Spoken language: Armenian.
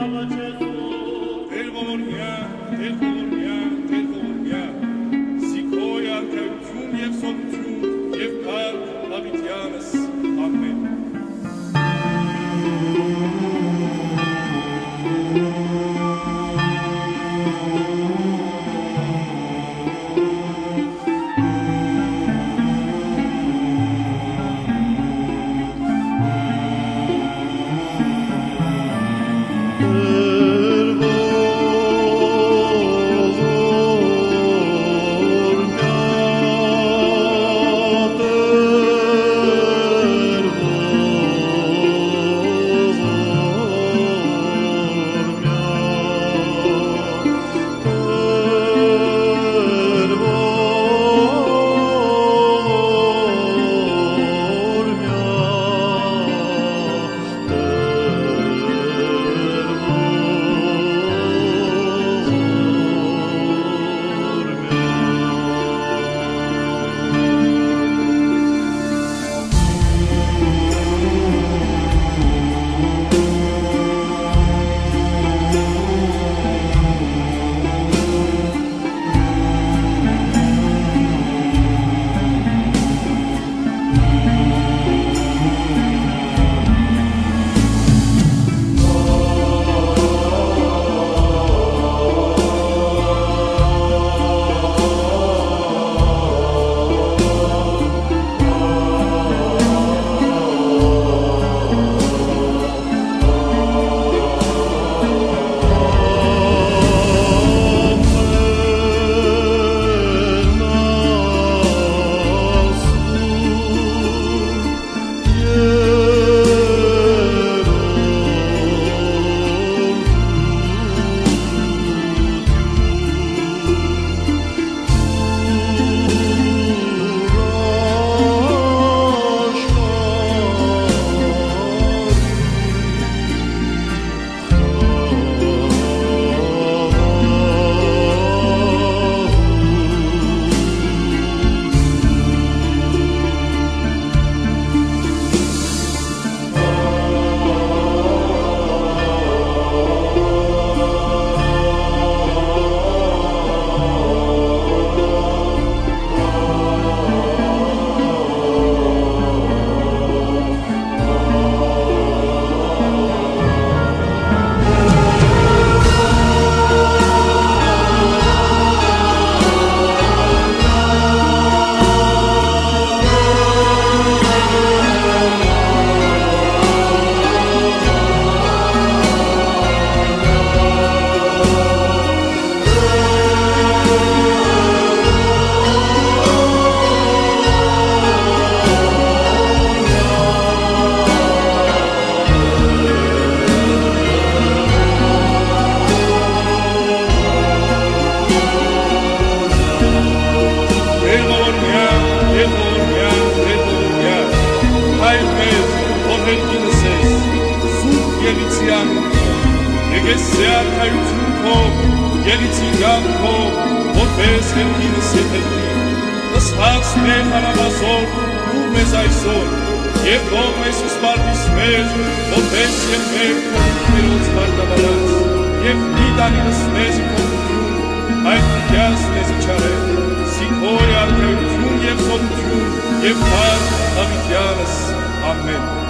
Thank you. Քրիստոսյան, եկես է արքայություն քո, ելիցի կյանքո, որպես հերքինս եթերքի, ըսհաց մեր հարավազոր, ու մեզ այսօր, եւ թող այս սպարտիս մեր, որպես եւ մեր քրոց բարտավարած, եւ մի դանինս մեզ քոքություն, այդ քյաս մեզ իչարել, սիքոր արքայություն եւ սովություն եւ փառ հավիտյանս ամեն